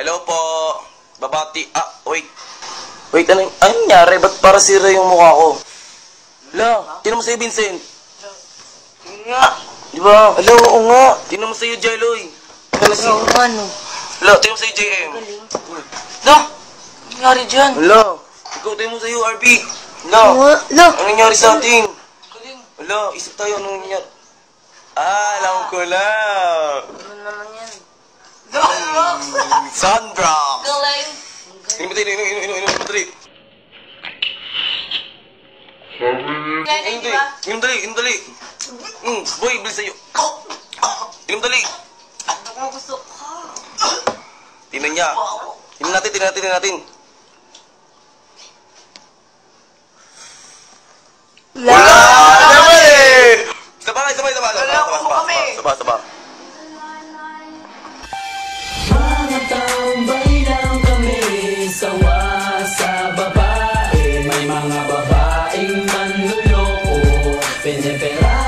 Hello po. Babati. Ah, wait. Wait, ano, ano nangyari? Ba't para sira yung mukha ko? Hala, tinan mo sa'yo, Vincent. Nga. Di ba? Hala, oo nga. Tinan mo sa'yo, Jeloy. Hala, si... Oo, ano? Hala, tinan mo sa'yo, JM. No! Ano nangyari dyan? Hala, ikaw tinan mo sa'yo. Hala, Lo! ano nangyari sa atin? Hala, isip tayo, ano nangyari? Ah, alam ko lang. Sandra! Galing. Inom mo tayo, inom, inom, dali. Galing, Inom dali, inom dali, inom dali. Mm, boy, bilis sa'yo. Inom dali. Ako gusto ko. Tingnan niya. Tingnan natin, tingnan natin, tingnan natin. Wala eh! Sabay, sabay, sabay, Wala ko kami. sabay, sabay. sa babae. May mga babaeng manluloko Pinipera